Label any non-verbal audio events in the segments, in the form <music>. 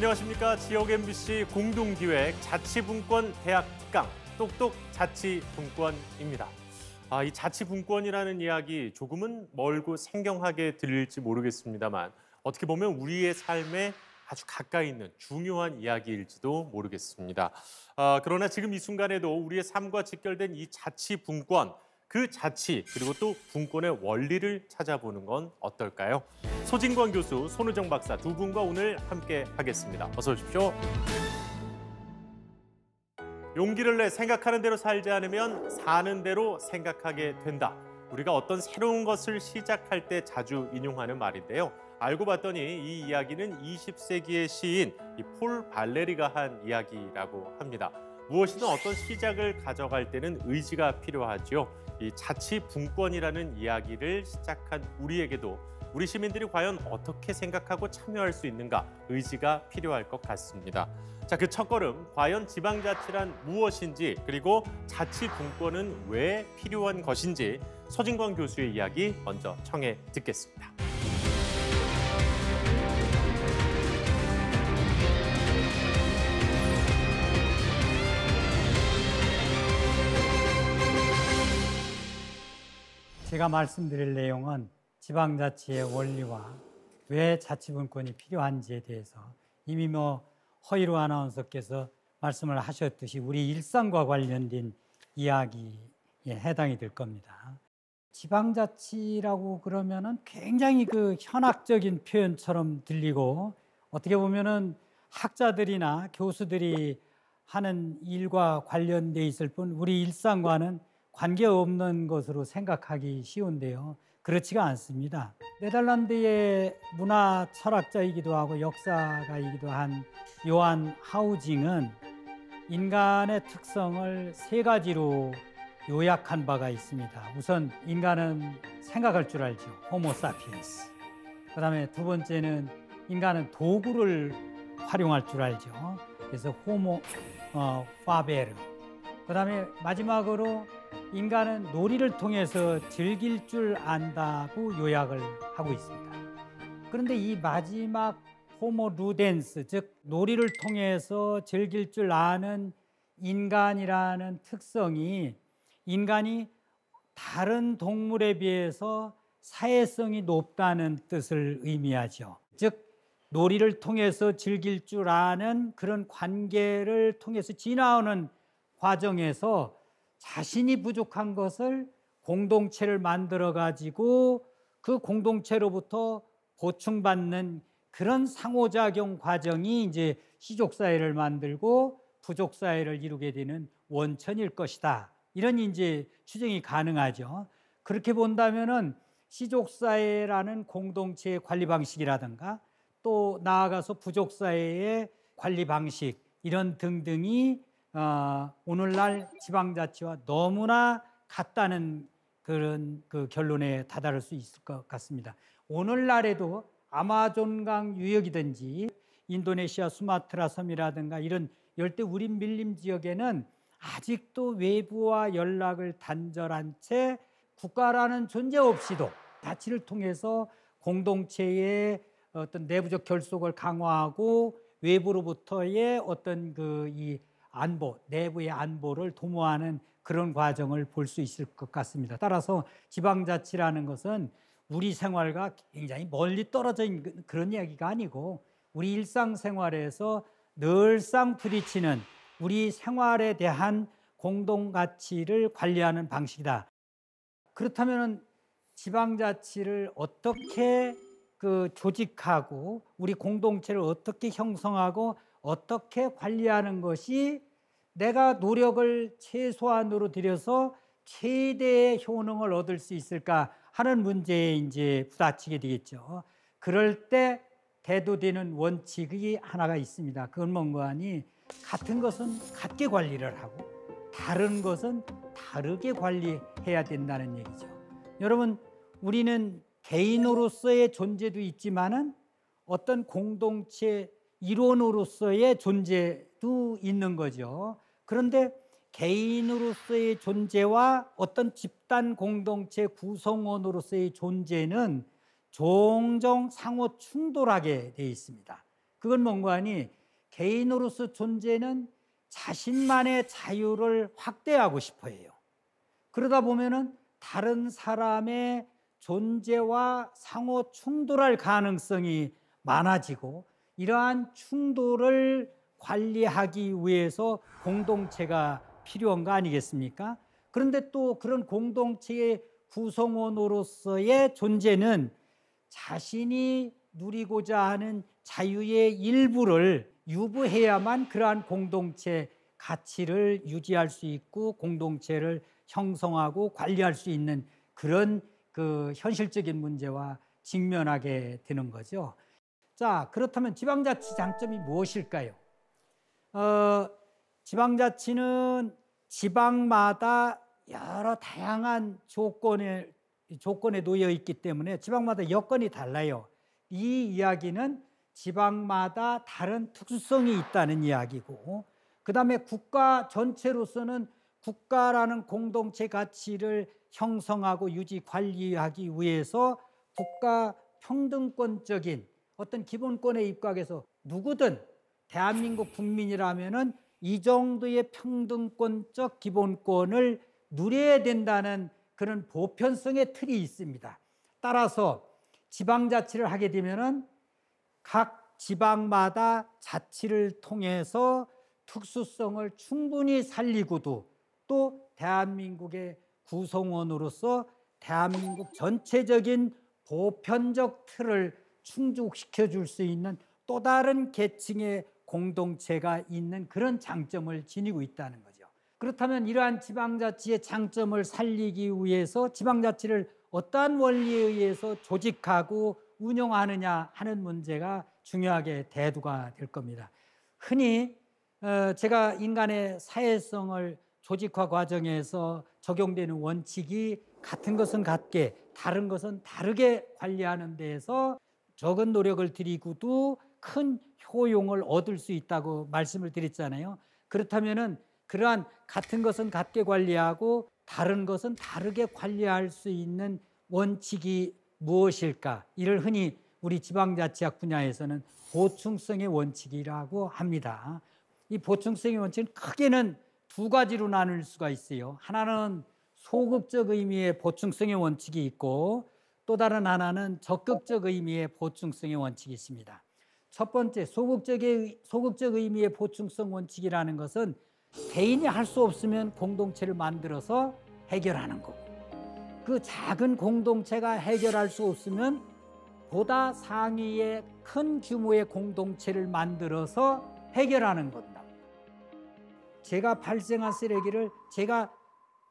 안녕하십니까. 지역 MBC 공동기획 자치분권 대학 특강 똑똑 자치분권입니다. 아, 이 자치분권이라는 이야기 조금은 멀고 생경하게 들릴지 모르겠습니다만 어떻게 보면 우리의 삶에 아주 가까이 있는 중요한 이야기일지도 모르겠습니다. 아, 그러나 지금 이 순간에도 우리의 삶과 직결된 이 자치분권, 그 자치 그리고 또 분권의 원리를 찾아보는 건 어떨까요? 소진권 교수, 손우정 박사 두 분과 오늘 함께 하겠습니다. 어서 오십시오. 용기를 내 생각하는 대로 살지 않으면 사는 대로 생각하게 된다. 우리가 어떤 새로운 것을 시작할 때 자주 인용하는 말인데요. 알고 봤더니 이 이야기는 20세기의 시인 폴 발레리가 한 이야기라고 합니다. 무엇이든 어떤 시작을 가져갈 때는 의지가 필요하지요. 이 자치 분권이라는 이야기를 시작한 우리에게도 우리 시민들이 과연 어떻게 생각하고 참여할 수 있는가 의지가 필요할 것 같습니다. 자, 그 첫걸음 과연 지방자치란 무엇인지 그리고 자치 분권은 왜 필요한 것인지 서진광 교수의 이야기 먼저 청해 듣겠습니다. 제가 말씀드릴 내용은 지방자치의 원리와 왜 자치분권이 필요한지에 대해서 이미 뭐 허이로 아나운서께서 말씀을 하셨듯이 우리 일상과 관련된 이야기에 해당이 될 겁니다. 지방자치라고 그러면은 굉장히 그 현학적인 표현처럼 들리고 어떻게 보면은 학자들이나 교수들이 하는 일과 관련돼 있을 뿐 우리 일상과는 관계없는 것으로 생각하기 쉬운데요. 그렇지가 않습니다. 네덜란드의 문화 철학자이기도 하고 역사가이기도 한 요한 하우징은 인간의 특성을 세 가지로 요약한 바가 있습니다. 우선 인간은 생각할 줄 알죠. 호모 사피엔스. 그다음에 두 번째는 인간은 도구를 활용할 줄 알죠. 그래서 호모 어, 파베르. 그다음에 마지막으로 인간은 놀이를 통해서 즐길 줄 안다고 요약을 하고 있습니다. 그런데 이 마지막 호모 루덴스, 즉 놀이를 통해서 즐길 줄 아는 인간이라는 특성이 인간이 다른 동물에 비해서 사회성이 높다는 뜻을 의미하죠. 즉 놀이를 통해서 즐길 줄 아는 그런 관계를 통해서 지나오는 과정에서 자신이 부족한 것을 공동체를 만들어 가지고 그 공동체로부터 보충받는 그런 상호작용 과정이 이제 시족 사회를 만들고 부족 사회를 이루게 되는 원천일 것이다. 이런 이제 추정이 가능하죠. 그렇게 본다면은 시족 사회라는 공동체의 관리 방식이라든가 또 나아가서 부족 사회의 관리 방식 이런 등등이 어, 오늘날 지방자치와 너무나 같다는 그런 그 결론에 다다를 수 있을 것 같습니다. 오늘날에도 아마존강 유역이든지 인도네시아 수마트라 섬이라든가 이런 열대 우림 밀림 지역에는 아직도 외부와 연락을 단절한 채 국가라는 존재 없이도 자치를 통해서 공동체의 어떤 내부적 결속을 강화하고 외부로부터의 어떤 그 이 안보, 내부의 안보를 도모하는 그런 과정을 볼 수 있을 것 같습니다. 따라서 지방자치라는 것은 우리 생활과 굉장히 멀리 떨어져 있는 그런 이야기가 아니고 우리 일상생활에서 늘상 부딪히는 우리 생활에 대한 공동 가치를 관리하는 방식이다. 그렇다면 지방자치를 어떻게 그 조직하고 우리 공동체를 어떻게 형성하고 어떻게 관리하는 것이 내가 노력을 최소한으로 들여서 최대의 효능을 얻을 수 있을까 하는 문제에 이제 부딪히게 되겠죠. 그럴 때 대두되는 원칙이 하나가 있습니다. 그건 뭔가 하니 같은 것은 같게 관리를 하고 다른 것은 다르게 관리해야 된다는 얘기죠. 여러분, 우리는 개인으로서의 존재도 있지만은 어떤 공동체 이론으로서의 존재도 있는 거죠. 그런데 개인으로서의 존재와 어떤 집단 공동체 구성원으로서의 존재는 종종 상호 충돌하게 돼 있습니다. 그건 뭔가 하니 개인으로서 존재는 자신만의 자유를 확대하고 싶어 해요. 그러다 보면은 다른 사람의 존재와 상호 충돌할 가능성이 많아지고 이러한 충돌을 관리하기 위해서 공동체가 필요한 거 아니겠습니까? 그런데 또 그런 공동체의 구성원으로서의 존재는 자신이 누리고자 하는 자유의 일부를 유부해야만 그러한 공동체 가치를 유지할 수 있고 공동체를 형성하고 관리할 수 있는 그런 그 현실적인 문제와 직면하게 되는 거죠. 자, 그렇다면 지방자치 장점이 무엇일까요? 어, 지방자치는 지방마다 여러 다양한 조건에 조건에 놓여 있기 때문에 지방마다 여건이 달라요. 이 이야기는 지방마다 다른 특수성이 있다는 이야기고, 그 다음에 국가 전체로서는 국가라는 공동체 가치를 형성하고 유지 관리하기 위해서 국가 평등권적인 어떤 기본권에 입각해서 누구든 대한민국 국민이라면은 이 정도의 평등권적 기본권을 누려야 된다는 그런 보편성의 틀이 있습니다. 따라서 지방자치를 하게 되면은 각 지방마다 자치를 통해서 특수성을 충분히 살리고도 또 대한민국의 구성원으로서 대한민국 전체적인 보편적 틀을 충족시켜 줄 수 있는 또 다른 계층의 공동체가 있는 그런 장점을 지니고 있다는 거죠. 그렇다면 이러한 지방자치의 장점을 살리기 위해서 지방자치를 어떠한 원리에 의해서 조직하고 운영하느냐 하는 문제가 중요하게 대두가 될 겁니다. 흔히 어, 제가 인간의 사회성을 조직화 과정에서 적용되는 원칙이 같은 것은 같게 다른 것은 다르게 관리하는 데에서 적은 노력을 들이고도 큰 효용을 얻을 수 있다고 말씀을 드렸잖아요. 그렇다면은 그러한 같은 것은 같게 관리하고 다른 것은 다르게 관리할 수 있는 원칙이 무엇일까? 이를 흔히 우리 지방자치학 분야에서는 보충성의 원칙이라고 합니다. 이 보충성의 원칙은 크게는 두 가지로 나눌 수가 있어요. 하나는 소극적 의미의 보충성의 원칙이 있고 또 다른 하나는 적극적 의미의 보충성의 원칙이 있습니다. 첫 번째 소극적의 소극적 의미의 보충성 원칙이라는 것은 개인이 할 수 없으면 공동체를 만들어서 해결하는 거고 그 작은 공동체가 해결할 수 없으면 보다 상위의 큰 규모의 공동체를 만들어서 해결하는 겁니다. 제가 발생한 쓰레기를 제가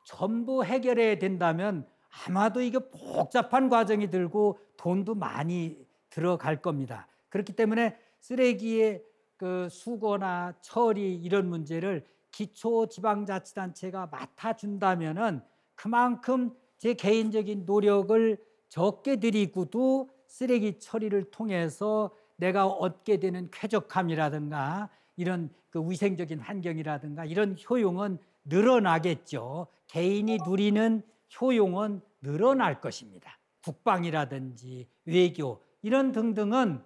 전부 해결해야 된다면 아마도 이게 복잡한 과정이 들고 돈도 많이 들어갈 겁니다. 그렇기 때문에 쓰레기의 그 수거나 처리 이런 문제를 기초 지방자치단체가 맡아준다면은 그만큼 제 개인적인 노력을 적게 들이고도 쓰레기 처리를 통해서 내가 얻게 되는 쾌적함이라든가 이런 그 위생적인 환경이라든가 이런 효용은 늘어나겠죠. 개인이 누리는 효용은 늘어날 것입니다. 국방이라든지 외교 이런 등등은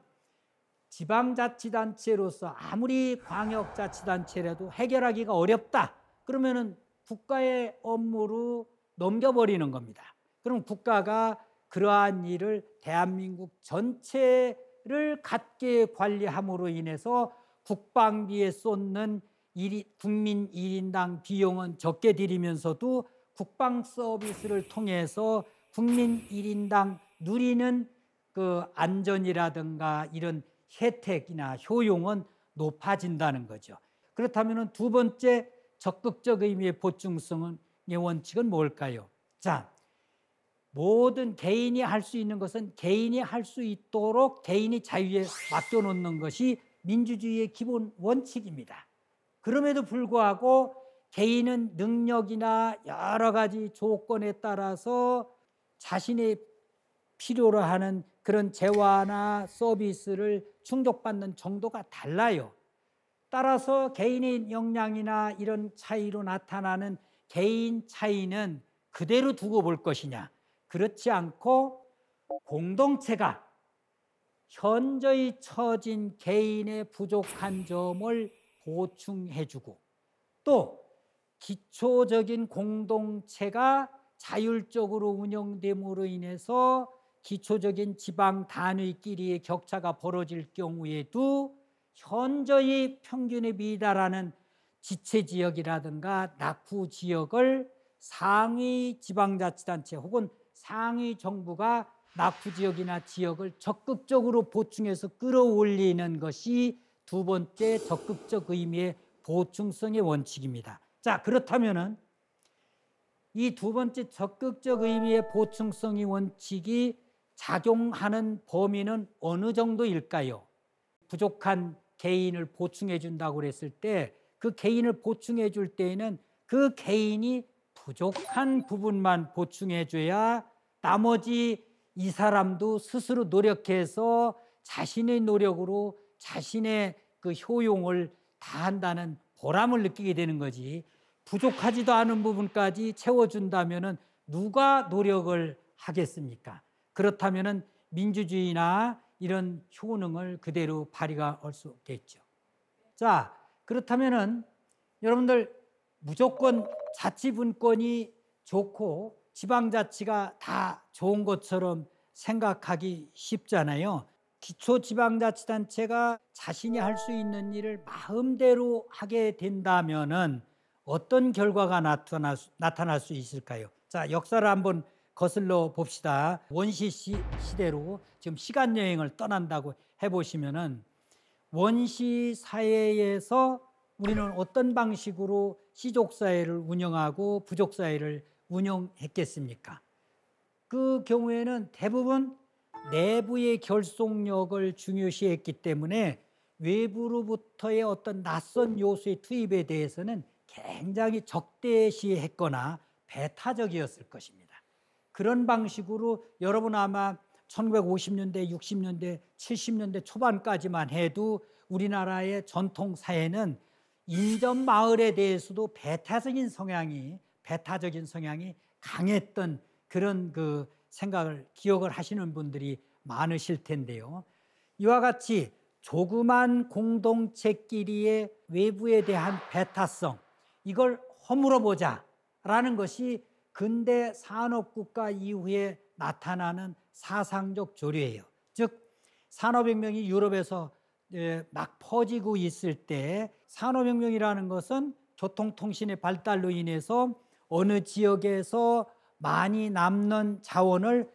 지방자치단체로서 아무리 광역자치단체라도 해결하기가 어렵다. 그러면은 국가의 업무로 넘겨버리는 겁니다. 그럼 국가가 그러한 일을 대한민국 전체를 갖게 관리함으로 인해서 국방비에 쏟는 국민 1인당 비용은 적게 들이면서도 국방 서비스를 통해서 국민 1인당 누리는 그 안전이라든가 이런 혜택이나 효용은 높아진다는 거죠. 그렇다면 두 번째 적극적 의미의 보충성의 원칙은 뭘까요? 자, 모든 개인이 할 수 있는 것은 개인이 할 수 있도록 개인이 자유에 맡겨놓는 것이 민주주의의 기본 원칙입니다. 그럼에도 불구하고 개인은 능력이나 여러 가지 조건에 따라서 자신의 필요로 하는 그런 재화나 서비스를 충족받는 정도가 달라요. 따라서 개인의 역량이나 이런 차이로 나타나는 개인 차이는 그대로 두고 볼 것이냐. 그렇지 않고 공동체가 현저히 처진 개인의 부족한 점을 보충해주고 또 기초적인 공동체가 자율적으로 운영됨으로 인해서 기초적인 지방 단위끼리의 격차가 벌어질 경우에도 현저히 평균에 미달하는 지체 지역이라든가 낙후 지역을 상위 지방자치단체 혹은 상위 정부가 낙후 지역이나 지역을 적극적으로 보충해서 끌어올리는 것이 두 번째 적극적 의미의 보충성의 원칙입니다. 자, 그렇다면은 이 두 번째 적극적 의미의 보충성의 원칙이 작용하는 범위는 어느 정도일까요? 부족한 개인을 보충해 준다고 그랬을 때 그 개인을 보충해 줄 때에는 그 개인이 부족한 부분만 보충해 줘야 나머지 이 사람도 스스로 노력해서 자신의 노력으로 자신의 그 효용을 다 한다는 보람을 느끼게 되는 거지. 부족하지도 않은 부분까지 채워준다면은 누가 노력을 하겠습니까? 그렇다면은 민주주의나 이런 효능을 그대로 발휘가 할수 없겠죠. 자, 그렇다면은 여러분들 무조건 자치분권이 좋고 지방자치가 다 좋은 것처럼 생각하기 쉽잖아요. 기초 지방자치단체가 자신이 할 수 있는 일을 마음대로 하게 된다면은 어떤 결과가 나타날 수, 나타날 수 있을까요? 자, 역사를 한번 거슬러 봅시다. 원시 시, 시 대로 지금 시간 여행을 떠난다고 해보시면은 원시 사회에서 우리는 어떤 방식으로 시족 사회를 운영하고 부족 사회를 운영했겠습니까? 그 경우에는 대부분 내부의 결속력을 중요시했기 때문에 외부로부터의 어떤 낯선 요소의 투입에 대해서는 굉장히 적대시했거나 배타적이었을 것입니다. 그런 방식으로 여러분 아마 1950년대, 60년대, 70년대 초반까지만 해도 우리나라의 전통 사회는 인접 마을에 대해서도 배타적인 성향이 배타적인 성향이 강했던 그런 그 생각을 기억을 하시는 분들이 많으실 텐데요. 이와 같이 조그만 공동체끼리의 외부에 대한 배타성 이걸 허물어 보자라는 것이 근대 산업국가 이후에 나타나는 사상적 조류예요. 즉 산업혁명이 유럽에서 예, 막 퍼지고 있을 때 산업혁명이라는 것은 교통통신의 발달로 인해서 어느 지역에서 많이 남는 자원을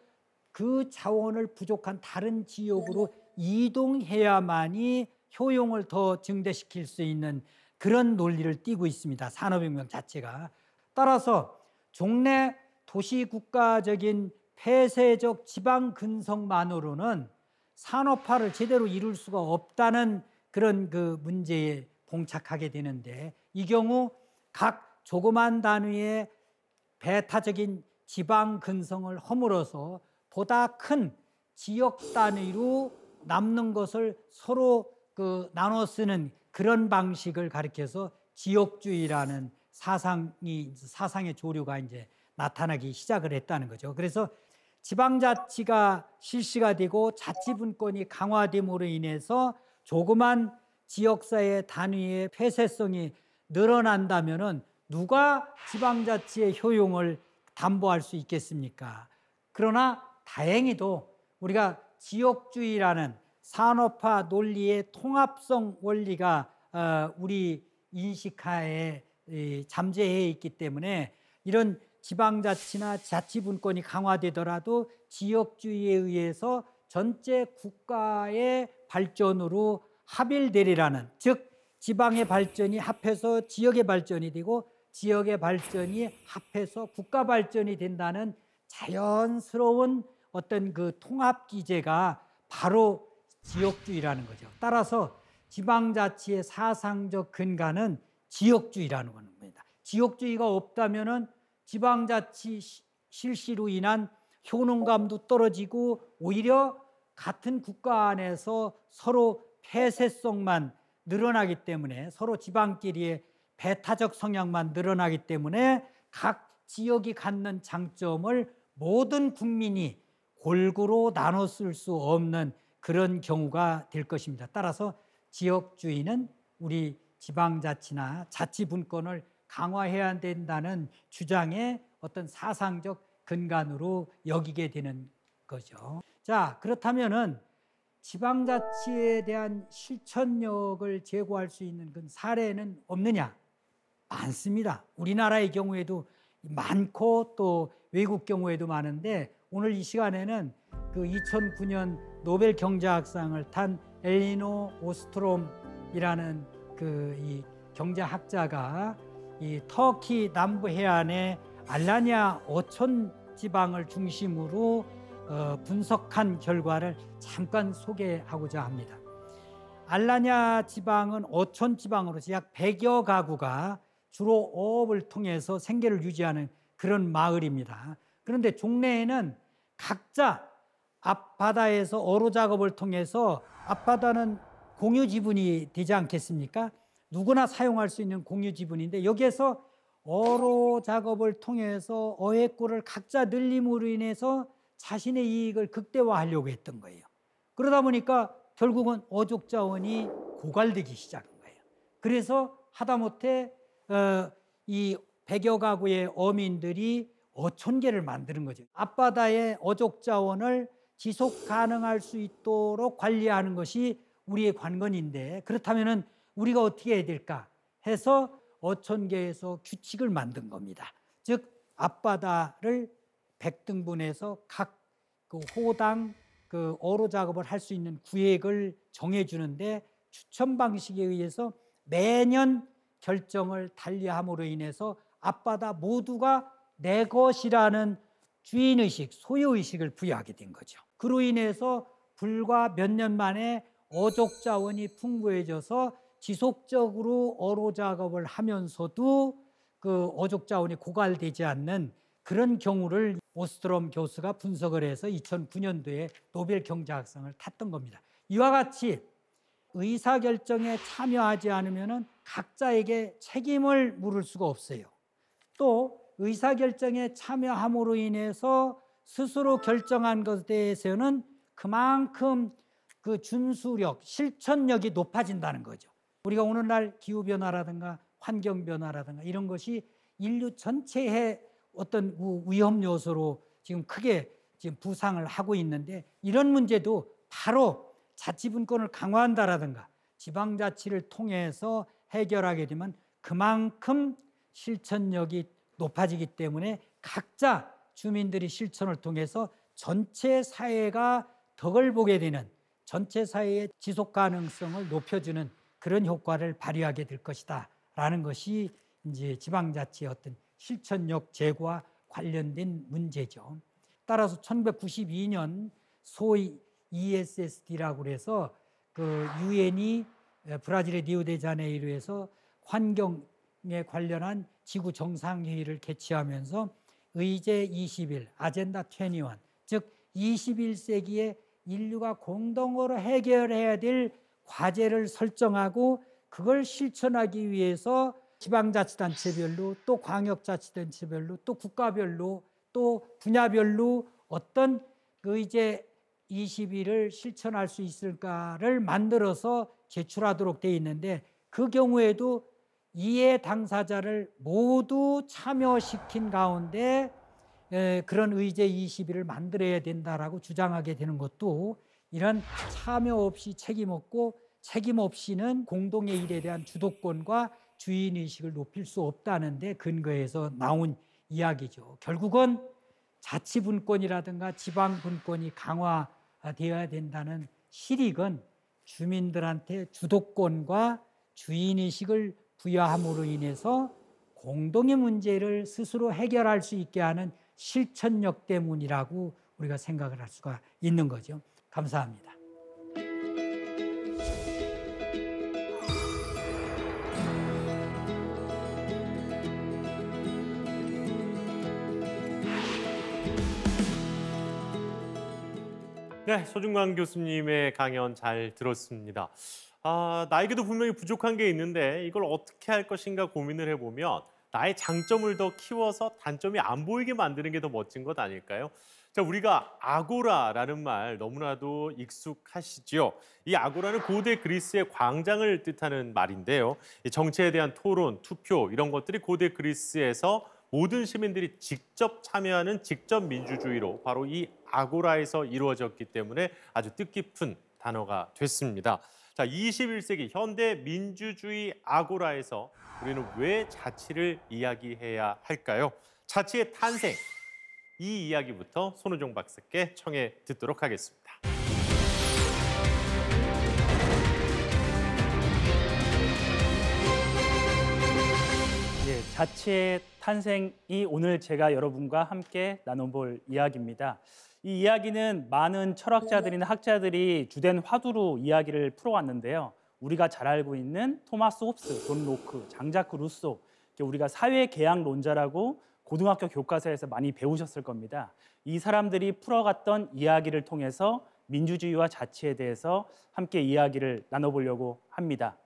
그 자원을 부족한 다른 지역으로 이동해야만이 효용을 더 증대시킬 수 있는 그런 논리를 띠고 있습니다. 산업혁명 자체가. 따라서 종래 도시 국가적인 폐쇄적 지방 근성만으로는 산업화를 제대로 이룰 수가 없다는 그런 그 문제에 봉착하게 되는데 이 경우 각 조그만 단위의 배타적인 지방 근성을 허물어서 보다 큰 지역 단위로 남는 것을 서로 그 나눠 쓰는 그런 방식을 가리켜서 지역주의라는 사상이 사상의 조류가 이제 나타나기 시작을 했다는 거죠. 그래서 지방자치가 실시가 되고 자치분권이 강화됨으로 인해서 조그만 지역사회 단위의 폐쇄성이 늘어난다면은 누가 지방자치의 효용을 담보할 수 있겠습니까? 그러나 다행히도 우리가 지역주의라는 산업화 논리의 통합성 원리가 어, 우리 인식하에 잠재해 있기 때문에 이런 지방자치나 자치분권이 강화되더라도 지역주의에 의해서 전체 국가의 발전으로 합일되리라는 즉 지방의 발전이 합해서 지역의 발전이 되고 지역의 발전이 합해서 국가 발전이 된다는 자연스러운 어떤 그 통합 기제가 바로 지역주의라는 거죠. 따라서 지방자치의 사상적 근간은 지역주의라는 겁니다. 지역주의가 없다면은 지방자치 실시로 인한 효능감도 떨어지고 오히려 같은 국가 안에서 서로 폐쇄성만 늘어나기 때문에 서로 지방끼리의 배타적 성향만 늘어나기 때문에 각 지역이 갖는 장점을 모든 국민이 골고루 나눠 쓸 수 없는 그런 경우가 될 것입니다. 따라서 지역주의는 우리 지방자치나 자치분권을 강화해야 된다는 주장의 어떤 사상적 근간으로 여기게 되는 거죠. 자, 그렇다면은 지방자치에 대한 실천력을 제고할 수 있는 그 사례는 없느냐? 많습니다. 우리나라의 경우에도 많고 또 외국 경우에도 많은데 오늘 이 시간에는 그 2009년 노벨 경제학상을 탄 엘리노 오스트롬이라는 그 이 경제학자가 이 터키 남부 해안의 알라니아 어촌 지방을 중심으로 어, 분석한 결과를 잠깐 소개하고자 합니다. 알라냐 지방은 어촌 지방으로서 약 100여 가구가 주로 어업을 통해서 생계를 유지하는 그런 마을입니다. 그런데 종래에는 각자 앞바다에서 어로 작업을 통해서 앞바다는 공유 지분이 되지 않겠습니까? 누구나 사용할 수 있는 공유 지분인데 여기에서 어로 작업을 통해서 어획고를 각자 늘림으로 인해서 자신의 이익을 극대화하려고 했던 거예요. 그러다 보니까 결국은 어족 자원이 고갈되기 시작한 거예요. 그래서 하다못해 어, 이 백여 가구의 어민들이 어촌계를 만드는 거죠. 앞바다의 어족 자원을 지속 가능할 수 있도록 관리하는 것이 우리의 관건인데 그렇다면은 우리가 어떻게 해야 될까 해서 어촌계에서 규칙을 만든 겁니다. 즉 앞바다를 백등분해서 각 그 호당 그 어로 작업을 할 수 있는 구획을 정해 주는데 추천 방식에 의해서 매년 결정을 달리함으로 인해서 앞바다 모두가 내 것이라는 주인 의식, 소유 의식을 부여하게 된 거죠. 그로 인해서 불과 몇 년 만에 어족 자원이 풍부해져서 지속적으로 어로 작업을 하면서도 그 어족 자원이 고갈되지 않는 그런 경우를 오스트롬 교수가 분석을 해서 2009년도에 노벨 경제학상을 탔던 겁니다. 이와 같이 의사 결정에 참여하지 않으면 각자에게 책임을 물을 수가 없어요. 또 의사 결정에 참여함으로 인해서 스스로 결정한 것에 대해서는 그만큼 그 준수력, 실천력이 높아진다는 거죠. 우리가 오늘날 기후 변화라든가 환경 변화라든가 이런 것이 인류 전체의 어떤 위험 요소로 지금 크게 지금 부상을 하고 있는데 이런 문제도 바로 자치분권을 강화한다라든가 지방자치를 통해서 해결하게 되면 그만큼 실천력이 높아지기 때문에 각자 주민들이 실천을 통해서 전체 사회가 덕을 보게 되는 전체 사회의 지속 가능성을 높여주는 그런 효과를 발휘하게 될 것이다. 라는 것이 이제 지방자치의 어떤 실천력 제고와 관련된 문제죠. 따라서 1992년 소위 ESSD라고 그래서 그 유엔이 브라질의 리우데자네이루에서 환경에 관련한 지구 정상회의를 개최하면서 의제 21, 아젠다 21, 즉 21세기에 인류가 공동으로 해결해야 될 과제를 설정하고 그걸 실천하기 위해서 지방자치단체별로 또 광역자치단체별로 또 국가별로 또 분야별로 어떤 그 이제 20일을 실천할 수 있을까를 만들어서 제출하도록 되어 있는데 그 경우에도 이해 당사자를 모두 참여시킨 가운데 그런 의제 20일을 만들어야 된다라고 주장하게 되는 것도 이런 참여 없이 책임 없고 책임 없이는 공동의 일에 대한 주도권과 주인 의식을 높일 수 없다는데 근거해서 나온 이야기죠. 결국은 자치분권이라든가 지방분권이 강화되어야 된다는 실익은 주민들한테 주도권과 주인 의식을 부여함으로 인해서 공동의 문제를 스스로 해결할 수 있게 하는 실천력 때문이라고 우리가 생각을 할 수가 있는 거죠. 감사합니다. 네, 소중광 교수님의 강연 잘 들었습니다. 아, 나에게도 분명히 부족한 게 있는데 이걸 어떻게 할 것인가 고민을 해보면 나의 장점을 더 키워서 단점이 안 보이게 만드는 게 더 멋진 것 아닐까요? 자, 우리가 아고라라는 말 너무나도 익숙하시죠? 이 아고라는 고대 그리스의 광장을 뜻하는 말인데요. 이 정치에 대한 토론, 투표 이런 것들이 고대 그리스에서 모든 시민들이 직접 참여하는 직접 민주주의로 바로 이 아고라에서 이루어졌기 때문에 아주 뜻깊은 단어가 됐습니다. 자, 21세기 현대 민주주의 아고라에서 우리는 왜 자치를 이야기해야 할까요? 자치의 탄생, 이 이야기부터 손우종 박사께 청해 듣도록 하겠습니다. 예, 자치의 탄생이 오늘 제가 여러분과 함께 나눠볼 이야기입니다. 이 이야기는 많은 철학자들이나 학자들이 주된 화두로 이야기를 풀어왔는데요. 우리가 잘 알고 있는 토마스 홉스, 존 로크, 장자크 루소, 우리가 사회 계약론자라고 고등학교 교과서에서 많이 배우셨을 겁니다. 이 사람들이 풀어갔던 이야기를 통해서 민주주의와 자치에 대해서 함께 이야기를 나눠보려고 합니다.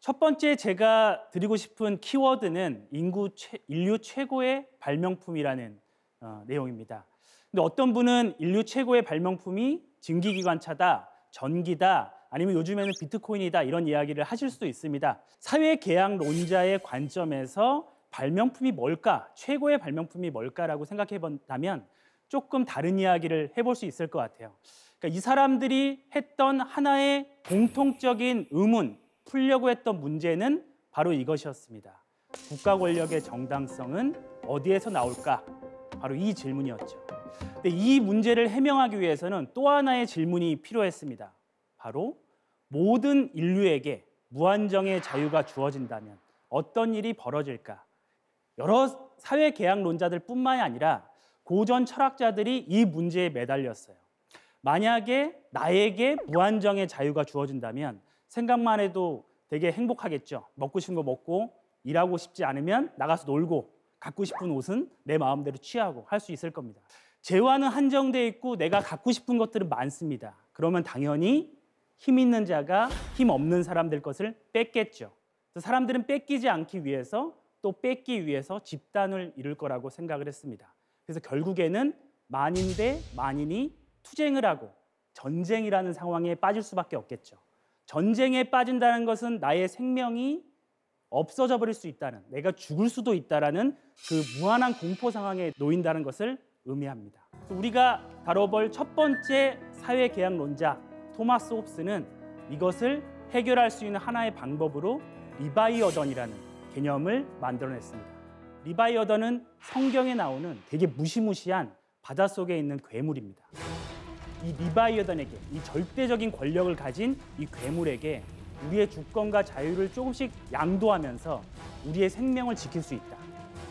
첫 번째 제가 드리고 싶은 키워드는 인구 최, 인류 최고의 발명품이라는 어, 내용입니다. 근데 어떤 분은 인류 최고의 발명품이 증기기관차다, 전기다, 아니면 요즘에는 비트코인이다 이런 이야기를 하실 수도 있습니다. 사회 계약론자의 관점에서 발명품이 뭘까, 최고의 발명품이 뭘까라고 생각해 본다면 조금 다른 이야기를 해볼 수 있을 것 같아요. 그러니까 이 사람들이 했던 하나의 공통적인 의문, 풀려고 했던 문제는 바로 이것이었습니다. 국가 권력의 정당성은 어디에서 나올까? 바로 이 질문이었죠. 근데 이 문제를 해명하기 위해서는 또 하나의 질문이 필요했습니다. 바로 모든 인류에게 무한정의 자유가 주어진다면 어떤 일이 벌어질까? 여러 사회 계약론자들 뿐만이 아니라 고전 철학자들이 이 문제에 매달렸어요. 만약에 나에게 무한정의 자유가 주어진다면 생각만 해도 되게 행복하겠죠. 먹고 싶은 거 먹고 일하고 싶지 않으면 나가서 놀고 갖고 싶은 옷은 내 마음대로 취하고 할 수 있을 겁니다. 재화는 한정돼 있고 내가 갖고 싶은 것들은 많습니다. 그러면 당연히 힘 있는 자가 힘 없는 사람들 것을 뺏겠죠. 사람들은 뺏기지 않기 위해서 또 뺏기 위해서 집단을 이룰 거라고 생각을 했습니다. 그래서 결국에는 만인 대 만인이 투쟁을 하고 전쟁이라는 상황에 빠질 수밖에 없겠죠. 전쟁에 빠진다는 것은 나의 생명이 없어져 버릴 수 있다는 내가 죽을 수도 있다라는 그 무한한 공포 상황에 놓인다는 것을 의미합니다. 우리가 다뤄볼 첫 번째 사회 계약론자 토마스 홉스는 이것을 해결할 수 있는 하나의 방법으로 리바이어던이라는 개념을 만들어냈습니다. 리바이어던은 성경에 나오는 되게 무시무시한 바닷속에 있는 괴물입니다. 이 리바이어던에게 이 절대적인 권력을 가진 이 괴물에게 우리의 주권과 자유를 조금씩 양도하면서 우리의 생명을 지킬 수 있다.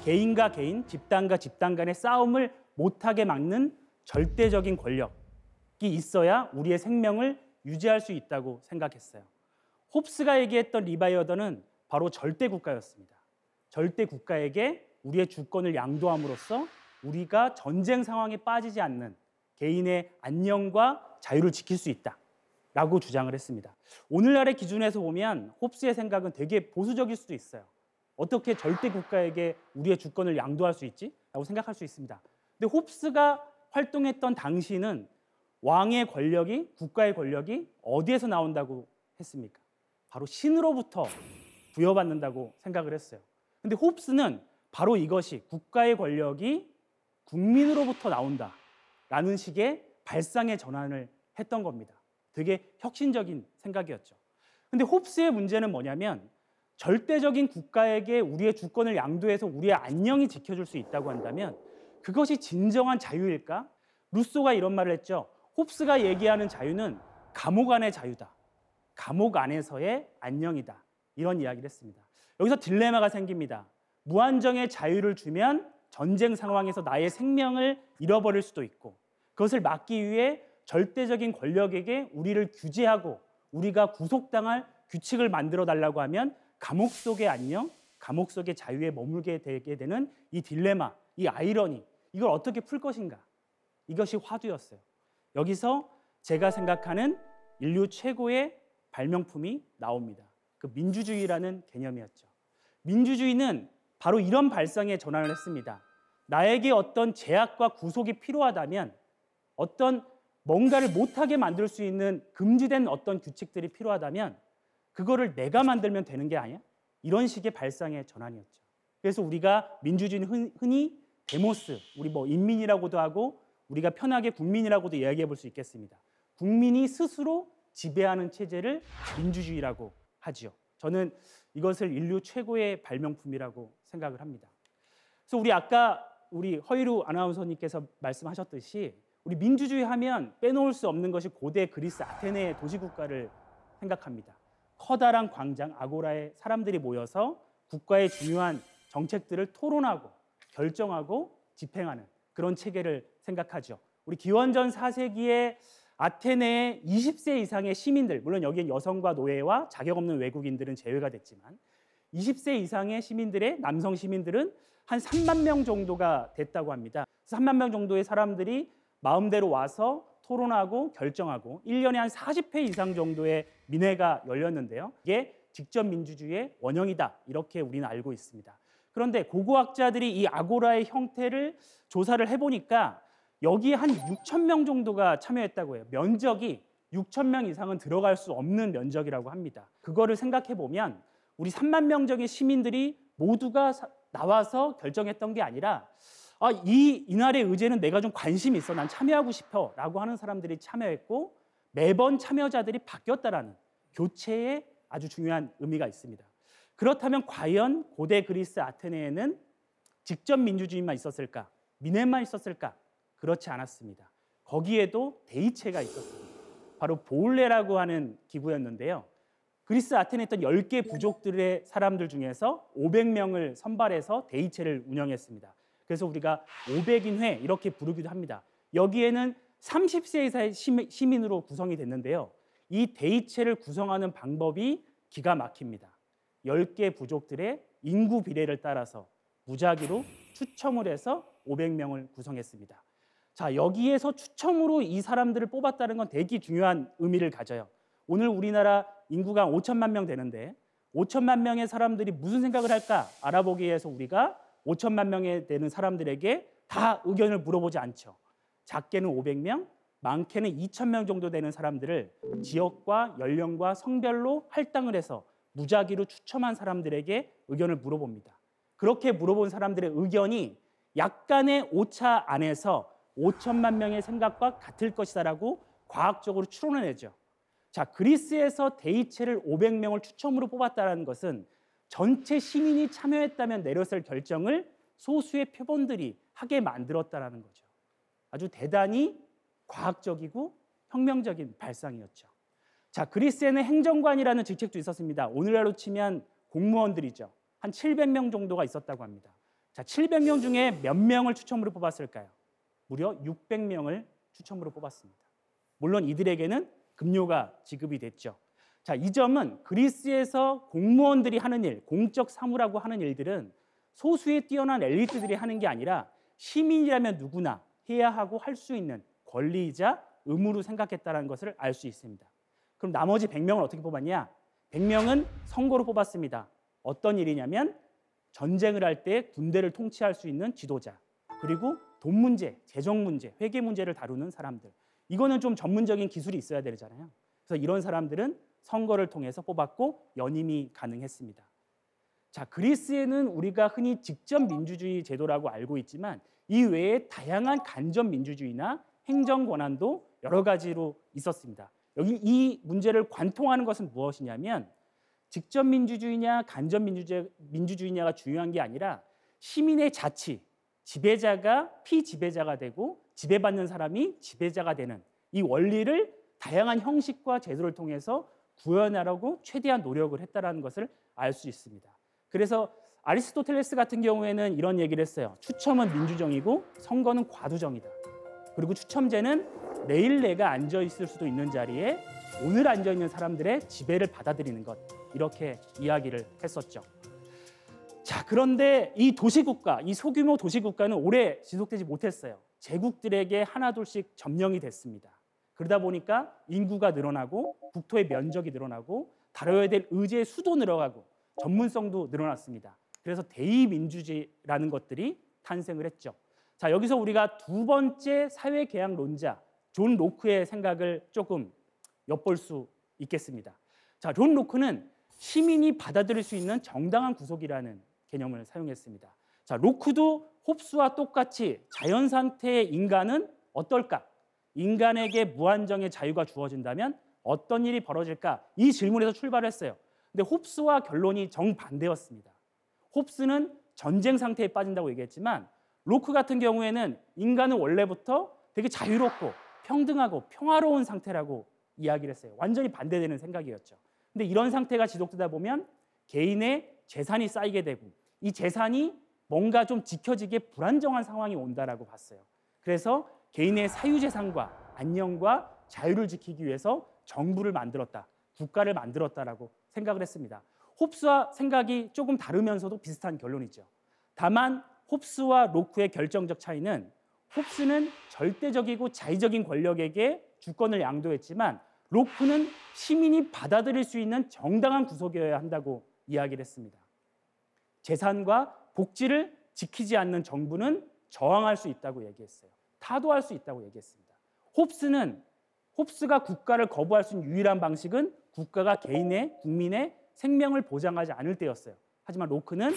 개인과 개인, 집단과 집단 간의 싸움을 못하게 막는 절대적인 권력이 있어야 우리의 생명을 유지할 수 있다고 생각했어요. 홉스가 얘기했던 리바이어던은 바로 절대 국가였습니다. 절대 국가에게 우리의 주권을 양도함으로써 우리가 전쟁 상황에 빠지지 않는 개인의 안녕과 자유를 지킬 수 있다. 라고 주장을 했습니다. 오늘날의 기준에서 보면 홉스의 생각은 되게 보수적일 수도 있어요. 어떻게 절대 국가에게 우리의 주권을 양도할 수 있지? 라고 생각할 수 있습니다. 근데 홉스가 활동했던 당시는 왕의 권력이, 국가의 권력이 어디에서 나온다고 했습니까? 바로 신으로부터 부여받는다고 생각을 했어요. 근데 홉스는 바로 이것이 국가의 권력이 국민으로부터 나온다. 라는 식의 발상의 전환을 했던 겁니다. 되게 혁신적인 생각이었죠. 근데 홉스의 문제는 뭐냐면 절대적인 국가에게 우리의 주권을 양도해서 우리의 안녕이 지켜줄 수 있다고 한다면 그것이 진정한 자유일까? 루소가 이런 말을 했죠. 홉스가 얘기하는 자유는 감옥 안의 자유다. 감옥 안에서의 안녕이다. 이런 이야기를 했습니다. 여기서 딜레마가 생깁니다. 무한정의 자유를 주면 전쟁 상황에서 나의 생명을 잃어버릴 수도 있고 그것을 막기 위해 절대적인 권력에게 우리를 규제하고 우리가 구속당할 규칙을 만들어 달라고 하면 감옥 속의 안녕, 감옥 속의 자유에 머물게 되게 되는 이 딜레마, 이 아이러니 이걸 어떻게 풀 것인가? 이것이 화두였어요. 여기서 제가 생각하는 인류 최고의 발명품이 나옵니다. 그 민주주의라는 개념이었죠. 민주주의는 바로 이런 발상에 전환을 했습니다. 나에게 어떤 제약과 구속이 필요하다면 어떤 뭔가를 못하게 만들 수 있는 금지된 어떤 규칙들이 필요하다면 그거를 내가 만들면 되는 게 아니야? 이런 식의 발상의 전환이었죠. 그래서 우리가 민주주의는 흔- 흔히 데모스, 우리 뭐 인민이라고도 하고 우리가 편하게 국민이라고도 이야기해 볼 수 있겠습니다. 국민이 스스로 지배하는 체제를 민주주의라고 하지요. 저는 이것을 인류 최고의 발명품이라고 생각을 합니다. 그래서 우리 아까 우리 허이루 아나운서님께서 말씀하셨듯이 우리 민주주의 하면 빼놓을 수 없는 것이 고대 그리스 아테네의 도시국가를 생각합니다. 커다란 광장 아고라에 사람들이 모여서 국가의 중요한 정책들을 토론하고 결정하고 집행하는 그런 체계를 생각하죠. 우리 기원전 4세기에 아테네의 20세 이상의 시민들, 물론 여기엔 여성과 노예와 자격 없는 외국인들은 제외가 됐지만 20세 이상의 시민들의 남성 시민들은 한 3만 명 정도가 됐다고 합니다. 3만 명 정도의 사람들이 마음대로 와서 토론하고 결정하고 1년에 한 40회 이상 정도의 민회가 열렸는데요. 이게 직접 민주주의의 원형이다. 이렇게 우리는 알고 있습니다. 그런데 고고학자들이 이 아고라의 형태를 조사를 해보니까 여기에 한 6천 명 정도가 참여했다고 해요. 면적이 6천 명 이상은 들어갈 수 없는 면적이라고 합니다. 그거를 생각해 보면 우리 3만 명적의 시민들이 모두가 사- 나와서 결정했던 게 아니라 아, 이 이날의 의제는 내가 좀 관심이 있어. 난 참여하고 싶어라고 하는 사람들이 참여했고 매번 참여자들이 바뀌었다라는 교체에 아주 중요한 의미가 있습니다. 그렇다면 과연 고대 그리스 아테네에는 직접 민주주의만 있었을까? 민회만 있었을까? 그렇지 않았습니다. 거기에도 대의체가 있었습니다. 바로 보울레라고 하는 기구였는데요. 그리스 아테네에 있던 10개 부족들의 사람들 중에서 500명을 선발해서 대의체를 운영했습니다. 그래서 우리가 500인회 이렇게 부르기도 합니다. 여기에는 30세 이사의 시민- 시민으로 구성이 됐는데요. 이 대의체를 구성하는 방법이 기가 막힙니다. 10개 부족들의 인구 비례를 따라서 무작위로 추첨을 해서 500명을 구성했습니다. 자, 여기에서 추첨으로 이 사람들을 뽑았다는 건 되게 중요한 의미를 가져요. 오늘 우리나라 인구가 5천만 명 되는데 5천만 명의 사람들이 무슨 생각을 할까 알아보기 위해서 우리가 5천만 명에 되는 사람들에게 다 의견을 물어보지 않죠. 작게는 500명, 많게는 2천 명 정도 되는 사람들을 지역과 연령과 성별로 할당을 해서 무작위로 추첨한 사람들에게 의견을 물어봅니다. 그렇게 물어본 사람들의 의견이 약간의 오차 안에서 5천만 명의 생각과 같을 것이다라고 과학적으로 추론해내죠. 자, 그리스에서 대의체를 500명을 추첨으로 뽑았다는 것은 전체 시민이 참여했다면 내렸을 결정을 소수의 표본들이 하게 만들었다라는 거죠. 아주 대단히 과학적이고 혁명적인 발상이었죠. 자, 그리스에는 행정관이라는 직책도 있었습니다. 오늘날로 치면 공무원들이죠. 한 700명 정도가 있었다고 합니다. 자, 700명 중에 몇 명을 추첨으로 뽑았을까요? 무려 600명을 추첨으로 뽑았습니다. 물론 이들에게는 급료가 지급이 됐죠. 자, 이 점은 그리스에서 공무원들이 하는 일, 공적 사무라고 하는 일들은 소수의 뛰어난 엘리트들이 하는 게 아니라 시민이라면 누구나 해야 하고 할 수 있는 권리이자 의무로 생각했다는 것을 알 수 있습니다. 그럼 나머지 100명을 어떻게 뽑았냐? 100명은 선거로 뽑았습니다. 어떤 일이냐면 전쟁을 할 때 군대를 통치할 수 있는 지도자, 그리고 돈 문제, 재정 문제, 회계 문제를 다루는 사람들. 이거는 좀 전문적인 기술이 있어야 되잖아요. 그래서 이런 사람들은 선거를 통해서 뽑았고 연임이 가능했습니다. 자, 그리스에는 우리가 흔히 직접 민주주의 제도라고 알고 있지만 이 외에 다양한 간접 민주주의나 행정 권한도 여러 가지로 있었습니다. 여기 이 문제를 관통하는 것은 무엇이냐면 직접 민주주의냐 간접 민주주의, 민주주의냐가 중요한 게 아니라 시민의 자치, 지배자가 피지배자가 되고 지배받는 사람이 지배자가 되는 이 원리를 다양한 형식과 제도를 통해서 구현하려고 최대한 노력을 했다라는 것을 알 수 있습니다. 그래서 아리스토텔레스 같은 경우에는 이런 얘기를 했어요. 추첨은 민주정이고 선거는 과두정이다. 그리고 추첨제는 내일 내가 앉아 있을 수도 있는 자리에 오늘 앉아 있는 사람들의 지배를 받아들이는 것 이렇게 이야기를 했었죠. 자, 그런데 이 도시국가, 이 소규모 도시국가는 오래 지속되지 못했어요. 제국들에게 하나둘씩 점령이 됐습니다. 그러다 보니까 인구가 늘어나고 국토의 면적이 늘어나고 다뤄야 될 의제의 수도 늘어가고 전문성도 늘어났습니다. 그래서 대의민주주의라는 것들이 탄생을 했죠. 자, 여기서 우리가 두 번째 사회계약론자 존 로크의 생각을 조금 엿볼 수 있겠습니다. 자, 존 로크는 시민이 받아들일 수 있는 정당한 구속이라는 개념을 사용했습니다. 자, 로크도 홉스와 똑같이 자연 상태의 인간은 어떨까? 인간에게 무한정의 자유가 주어진다면 어떤 일이 벌어질까? 이 질문에서 출발했어요. 근데 홉스와 결론이 정반대였습니다. 홉스는 전쟁 상태에 빠진다고 얘기했지만 로크 같은 경우에는 인간은 원래부터 되게 자유롭고 평등하고 평화로운 상태라고 이야기를 했어요. 완전히 반대되는 생각이었죠. 근데 이런 상태가 지속되다 보면 개인의 재산이 쌓이게 되고 이 재산이 뭔가 좀 지켜지게 불안정한 상황이 온다라고 봤어요. 그래서 개인의 사유 재산과 안녕과 자유를 지키기 위해서 정부를 만들었다, 국가를 만들었다라고 생각을 했습니다. 홉스와 생각이 조금 다르면서도 비슷한 결론이죠. 다만 홉스와 로크의 결정적 차이는 홉스는 절대적이고 자의적인 권력에게 주권을 양도했지만 로크는 시민이 받아들일 수 있는 정당한 구속이어야 한다고 이야기를 했습니다. 재산과 복지를 지키지 않는 정부는 저항할 수 있다고 얘기했어요. 타도할 수 있다고 얘기했습니다. 홉스는 홉스가 국가를 거부할 수 있는 유일한 방식은 국가가 개인의 국민의 생명을 보장하지 않을 때였어요. 하지만 로크는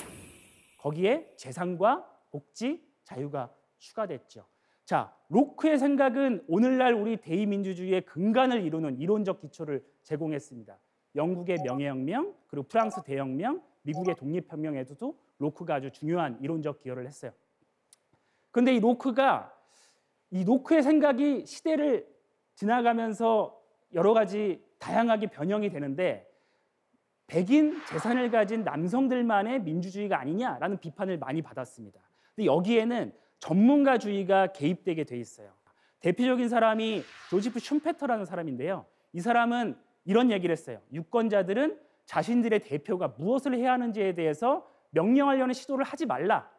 거기에 재산과 복지, 자유가 추가됐죠. 자, 로크의 생각은 오늘날 우리 대의민주주의의 근간을 이루는 이론적 기초를 제공했습니다. 영국의 명예혁명, 그리고 프랑스 대혁명, 미국의 독립혁명에도 로크가 아주 중요한 이론적 기여를 했어요. 그런데 이 로크가 이 로크의 생각이 시대를 지나가면서 여러 가지 다양하게 변형이 되는데 백인 재산을 가진 남성들만의 민주주의가 아니냐라는 비판을 많이 받았습니다. 근데 여기에는 전문가주의가 개입되게 돼 있어요. 대표적인 사람이 조지프 슌페터라는 사람인데요. 이 사람은 이런 얘기를 했어요. 유권자들은 자신들의 대표가 무엇을 해야 하는지에 대해서 명령하려는 시도를 하지 말라.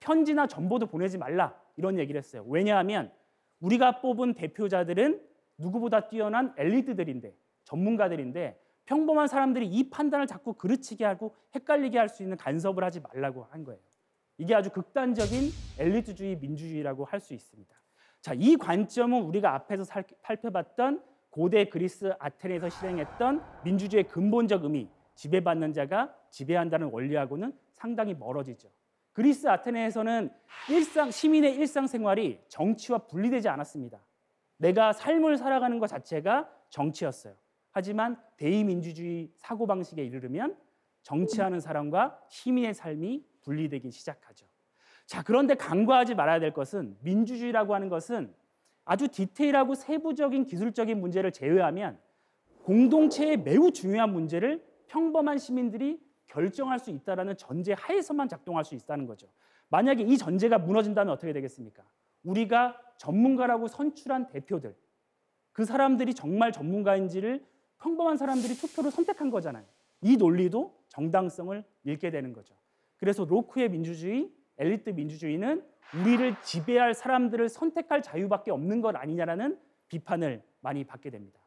편지나 정보도 보내지 말라. 이런 얘기를 했어요. 왜냐하면 우리가 뽑은 대표자들은 누구보다 뛰어난 엘리트들인데 전문가들인데 평범한 사람들이 이 판단을 자꾸 그르치게 하고 헷갈리게 할 수 있는 간섭을 하지 말라고 한 거예요. 이게 아주 극단적인 엘리트주의 민주주의라고 할 수 있습니다. 자, 이 관점은 우리가 앞에서 살펴봤던 고대 그리스 아테네에서 실행했던 민주주의의 근본적 의미, 지배받는 자가 지배한다는 원리하고는 상당히 멀어지죠. 그리스 아테네에서는 일상 시민의 일상생활이 정치와 분리되지 않았습니다. 내가 삶을 살아가는 것 자체가 정치였어요. 하지만 대의민주주의 사고방식에 이르르면 정치하는 사람과 시민의 삶이 분리되기 시작하죠. 자, 그런데 간과하지 말아야 될 것은 민주주의라고 하는 것은 아주 디테일하고 세부적인 기술적인 문제를 제외하면 공동체의 매우 중요한 문제를 평범한 시민들이 결정할 수 있다라는 전제 하에서만 작동할 수 있다는 거죠. 만약에 이 전제가 무너진다면 어떻게 되겠습니까? 우리가 전문가라고 선출한 대표들, 그 사람들이 정말 전문가인지를 평범한 사람들이 투표로 선택한 거잖아요. 이 논리도 정당성을 잃게 되는 거죠. 그래서 로크의 민주주의, 엘리트 민주주의는 우리를 지배할 사람들을 선택할 자유밖에 없는 것 아니냐라는 비판을 많이 받게 됩니다.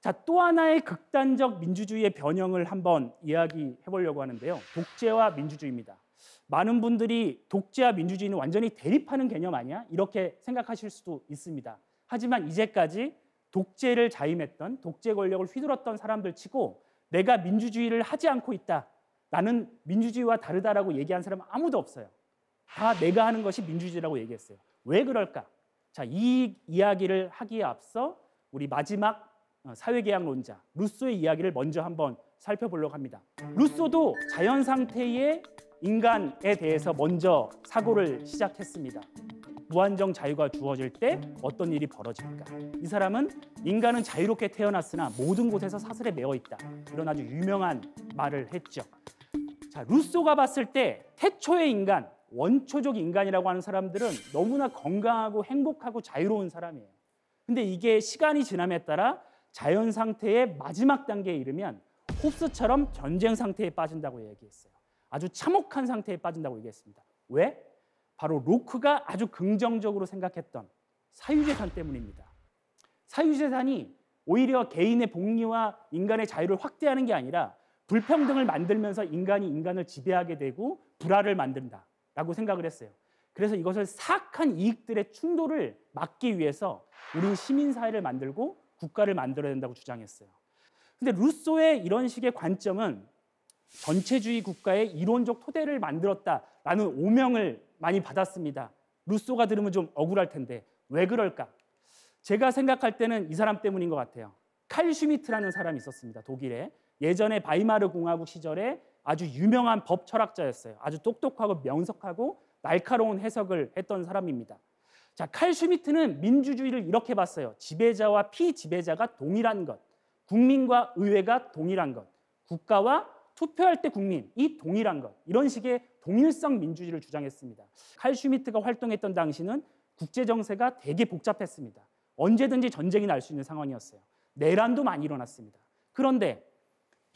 자, 또 하나의 극단적 민주주의의 변형을 한번 이야기해 보려고 하는데요. 독재와 민주주의입니다. 많은 분들이 독재와 민주주의는 완전히 대립하는 개념 아니야? 이렇게 생각하실 수도 있습니다. 하지만 이제까지 독재를 자임했던 독재 권력을 휘둘렀던 사람들 치고 내가 민주주의를 하지 않고 있다. 나는 민주주의와 다르다라고 얘기한 사람은 아무도 없어요. 다 내가 하는 것이 민주주의라고 얘기했어요. 왜 그럴까? 자, 이 이야기를 하기에 앞서 우리 마지막 어, 사회계약론자 루소의 이야기를 먼저 한번 살펴보려고 합니다. 루소도 자연 상태의 인간에 대해서 먼저 사고를 시작했습니다. 무한정 자유가 주어질 때 어떤 일이 벌어질까? 이 사람은 인간은 자유롭게 태어났으나 모든 곳에서 사슬에 매어 있다. 이런 아주 유명한 말을 했죠. 자, 루소가 봤을 때 태초의 인간, 원초적 인간이라고 하는 사람들은 너무나 건강하고 행복하고 자유로운 사람이에요. 근데 이게 시간이 지남에 따라 자연 상태의 마지막 단계에 이르면 홉스처럼 전쟁 상태에 빠진다고 얘기했어요. 아주 참혹한 상태에 빠진다고 얘기했습니다. 왜? 바로 로크가 아주 긍정적으로 생각했던 사유재산 때문입니다. 사유재산이 오히려 개인의 복리와 인간의 자유를 확대하는 게 아니라 불평등을 만들면서 인간이 인간을 지배하게 되고 불화를 만든다 라고 생각을 했어요. 그래서 이것을 사악한 이익들의 충돌을 막기 위해서 우리는 시민사회를 만들고 국가를 만들어야 된다고 주장했어요. 근데 루소의 이런 식의 관점은 전체주의 국가의 이론적 토대를 만들었다라는 오명을 많이 받았습니다. 루소가 들으면 좀 억울할 텐데 왜 그럴까? 제가 생각할 때는 이 사람 때문인 것 같아요. 칼 슈미트라는 사람이 있었습니다. 독일에 예전에 바이마르 공화국 시절에 아주 유명한 법 철학자였어요. 아주 똑똑하고 명석하고 날카로운 해석을 했던 사람입니다. 자, 칼 슈미트는 민주주의를 이렇게 봤어요. 지배자와 피지배자가 동일한 것, 국민과 의회가 동일한 것, 국가와 투표할 때 국민 이 동일한 것 이런 식의 동일성 민주주의를 주장했습니다. 칼 슈미트가 활동했던 당시는 국제 정세가 되게 복잡했습니다. 언제든지 전쟁이 날 수 있는 상황이었어요. 내란도 많이 일어났습니다. 그런데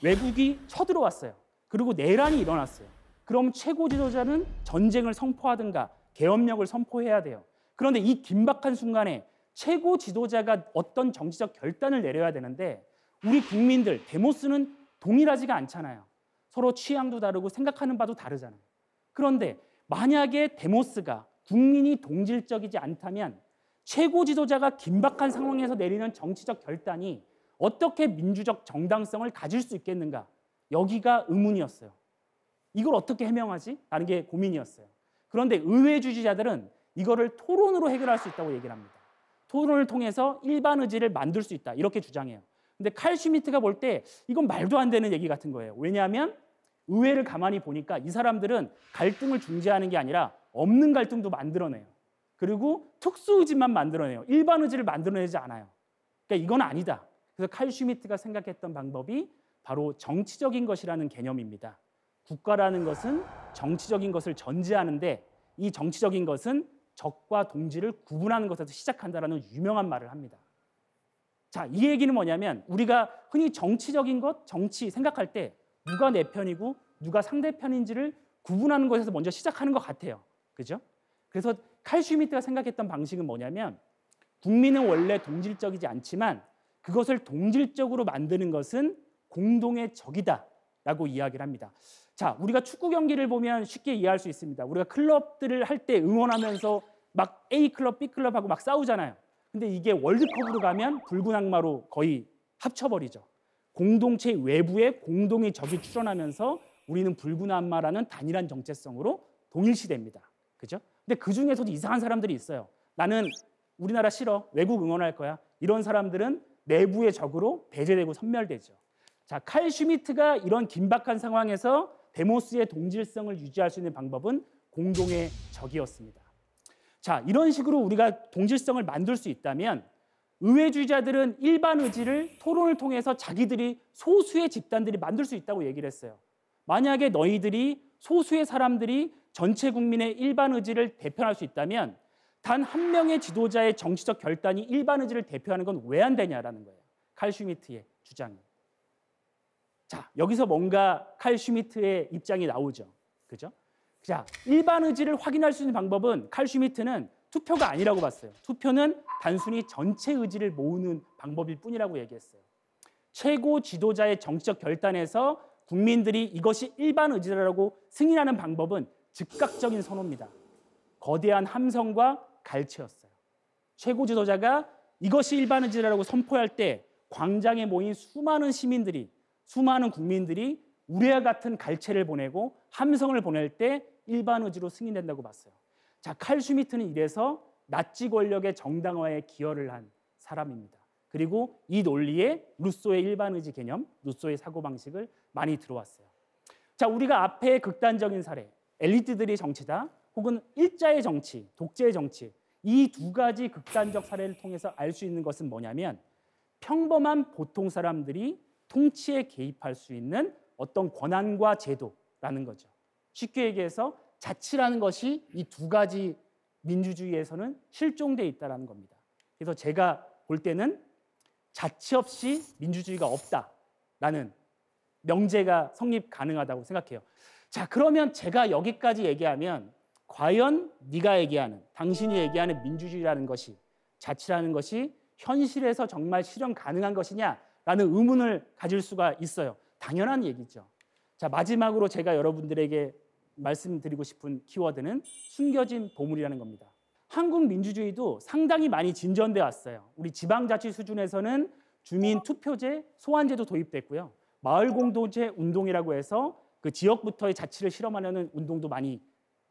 외국이 쳐들어왔어요. 그리고 내란이 일어났어요. 그럼 최고 지도자는 전쟁을 선포하든가 계엄령을 선포해야 돼요. 그런데 이 긴박한 순간에 최고 지도자가 어떤 정치적 결단을 내려야 되는데 우리 국민들 데모스는 동일하지가 않잖아요. 서로 취향도 다르고 생각하는 바도 다르잖아요. 그런데 만약에 데모스가 국민이 동질적이지 않다면 최고 지도자가 긴박한 상황에서 내리는 정치적 결단이 어떻게 민주적 정당성을 가질 수 있겠는가? 여기가 의문이었어요. 이걸 어떻게 해명하지? 라는 게 고민이었어요. 그런데 의회 주지자들은 이거를 토론으로 해결할 수 있다고 얘기를 합니다. 토론을 통해서 일반 의지를 만들 수 있다. 이렇게 주장해요. 근데 칼 슈미트가 볼 때 이건 말도 안 되는 얘기 같은 거예요. 왜냐하면 의회를 가만히 보니까 이 사람들은 갈등을 중재하는 게 아니라 없는 갈등도 만들어내요. 그리고 특수 의지만 만들어내요. 일반 의지를 만들어내지 않아요. 그러니까 이건 아니다. 그래서 칼 슈미트가 생각했던 방법이 바로 정치적인 것이라는 개념입니다. 국가라는 것은 정치적인 것을 전제하는데 이 정치적인 것은 적과 동지를 구분하는 것에서 시작한다라는 유명한 말을 합니다. 자, 이 얘기는 뭐냐면 우리가 흔히 정치적인 것, 정치 생각할 때 누가 내 편이고 누가 상대 편인지를 구분하는 것에서 먼저 시작하는 것 같아요. 그죠? 그래서 칼 슈미트가 생각했던 방식은 뭐냐면 국민은 원래 동질적이지 않지만 그것을 동질적으로 만드는 것은 공동의 적이다라고 이야기를 합니다. 자, 우리가 축구 경기를 보면 쉽게 이해할 수 있습니다. 우리가 클럽들을 할 때 응원하면서 막 A 클럽, B 클럽 하고 막 싸우잖아요. 근데 이게 월드컵으로 가면 붉은 악마로 거의 합쳐버리죠. 공동체 외부에 공동의 적이 출현하면서 우리는 붉은 악마라는 단일한 정체성으로 동일시됩니다. 그죠? 근데 그 중에서도 이상한 사람들이 있어요. 나는 우리나라 싫어. 외국 응원할 거야. 이런 사람들은 내부의 적으로 배제되고 선멸되죠. 자, 칼 슈미트가 이런 긴박한 상황에서 데모스의 동질성을 유지할 수 있는 방법은 공동의 적이었습니다. 자, 이런 식으로 우리가 동질성을 만들 수 있다면 의회주의자들은 일반 의지를 토론을 통해서 자기들이 소수의 집단들이 만들 수 있다고 얘기를 했어요. 만약에 너희들이 소수의 사람들이 전체 국민의 일반 의지를 대표할 수 있다면 단 한 명의 지도자의 정치적 결단이 일반 의지를 대표하는 건 왜 안 되냐라는 거예요. 칼 슈미트의 주장이. 자, 여기서 뭔가 칼 슈미트의 입장이 나오죠. 그죠? 자, 일반 의지를 확인할 수 있는 방법은 칼 슈미트는 투표가 아니라고 봤어요. 투표는 단순히 전체 의지를 모으는 방법일 뿐이라고 얘기했어요. 최고 지도자의 정치적 결단에서 국민들이 이것이 일반 의지라고 승인하는 방법은 즉각적인 선호입니다. 거대한 함성과 갈채였어요. 최고 지도자가 이것이 일반 의지라고 선포할 때 광장에 모인 수많은 시민들이 수많은 국민들이 우리와 같은 갈채를 보내고 함성을 보낼 때 일반 의지로 승인된다고 봤어요. 자, 칼 슈미트는 이래서 나치 권력의 정당화에 기여를 한 사람입니다. 그리고 이 논리에 루소의 일반 의지 개념, 루소의 사고 방식을 많이 들어왔어요. 자, 우리가 앞에 극단적인 사례, 엘리트들이 정치다, 혹은 일자의 정치, 독재의 정치, 이 두 가지 극단적 사례를 통해서 알 수 있는 것은 뭐냐면 평범한 보통 사람들이 통치에 개입할 수 있는 어떤 권한과 제도라는 거죠. 쉽게 얘기해서 자치라는 것이 이 두 가지 민주주의에서는 실종돼 있다라는 겁니다. 그래서 제가 볼 때는 자치 없이 민주주의가 없다라는 명제가 성립 가능하다고 생각해요. 자, 그러면 제가 여기까지 얘기하면 과연 네가 얘기하는 당신이 얘기하는 민주주의라는 것이 자치라는 것이 현실에서 정말 실현 가능한 것이냐 라는 의문을 가질 수가 있어요. 당연한 얘기죠. 자, 마지막으로 제가 여러분들에게 말씀드리고 싶은 키워드는 숨겨진 보물이라는 겁니다. 한국 민주주의도 상당히 많이 진전돼 왔어요. 우리 지방자치 수준에서는 주민 투표제, 소환제도 도입됐고요. 마을 공동체 운동이라고 해서 그 지역부터의 자치를 실험하려는 운동도 많이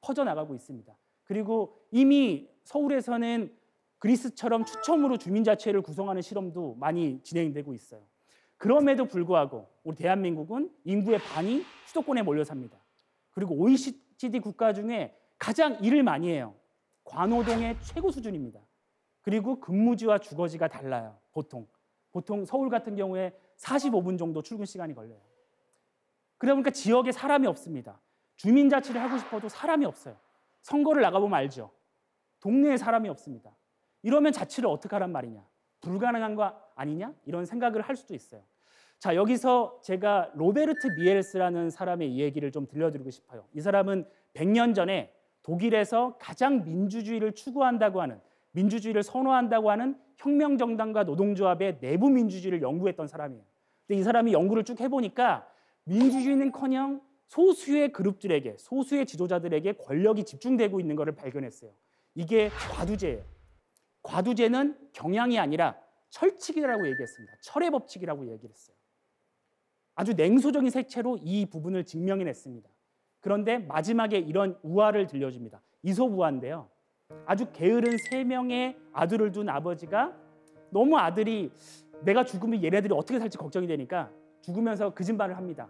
퍼져나가고 있습니다. 그리고 이미 서울에서는 그리스처럼 추첨으로 주민자치회를 구성하는 실험도 많이 진행되고 있어요. 그럼에도 불구하고 우리 대한민국은 인구의 반이 수도권에 몰려 삽니다. 그리고 OECD 국가 중에 가장 일을 많이 해요. 관호동의 최고 수준입니다. 그리고 근무지와 주거지가 달라요. 보통 보통 서울 같은 경우에 45분 정도 출근 시간이 걸려요. 그러다 보니까 지역에 사람이 없습니다. 주민 자치를 하고 싶어도 사람이 없어요. 선거를 나가보면 알죠. 동네에 사람이 없습니다. 이러면 자치를 어떻게 하란 말이냐? 불가능한 거 아니냐? 이런 생각을 할 수도 있어요. 자, 여기서 제가 로베르트 미엘스라는 사람의 얘기를 좀 들려드리고 싶어요. 이 사람은 100년 전에 독일에서 가장 민주주의를 추구한다고 하는 민주주의를 선호한다고 하는 혁명 정당과 노동조합의 내부 민주주의를 연구했던 사람이에요. 근데 이 사람이 연구를 쭉 해보니까 민주주의는커녕 소수의 그룹들에게, 소수의 지도자들에게 권력이 집중되고 있는 것을 발견했어요. 이게 과두제예요. 과두제는 경향이 아니라 철칙이라고 얘기했습니다. 철의 법칙이라고 얘기를 했어요. 아주 냉소적인 색채로 이 부분을 증명해냈습니다. 그런데 마지막에 이런 우화를 들려줍니다. 이솝 우화인데요. 아주 게으른 세 명의 아들을 둔 아버지가 너무 아들이 내가 죽으면 얘네들이 어떻게 살지 걱정이 되니까 죽으면서 거짓말을 합니다.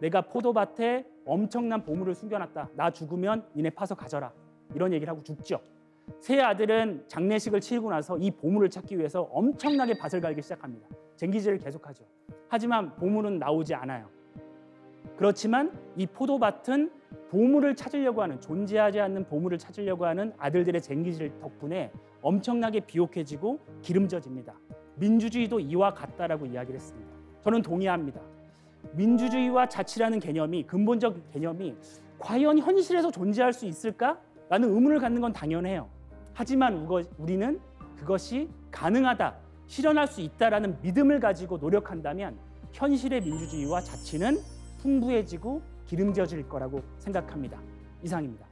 내가 포도밭에 엄청난 보물을 숨겨놨다. 나 죽으면 니네 파서 가져라. 이런 얘기를 하고 죽죠. 세 아들은 장례식을 치르고 나서 이 보물을 찾기 위해서 엄청나게 밭을 갈기 시작합니다. 쟁기질을 계속하죠. 하지만 보물은 나오지 않아요. 그렇지만 이 포도밭은 보물을 찾으려고 하는 존재하지 않는 보물을 찾으려고 하는 아들들의 쟁기질 덕분에 엄청나게 비옥해지고 기름져집니다. 민주주의도 이와 같다라고 이야기를 했습니다. 저는 동의합니다. 민주주의와 자치라는 개념이 근본적 개념이 과연 현실에서 존재할 수 있을까? 라는 의문을 갖는 건 당연해요. 하지만 우리는 그것이 가능하다, 실현할 수 있다라는 믿음을 가지고 노력한다면 현실의 민주주의와 자치는 풍부해지고 기름져질 거라고 생각합니다. 이상입니다.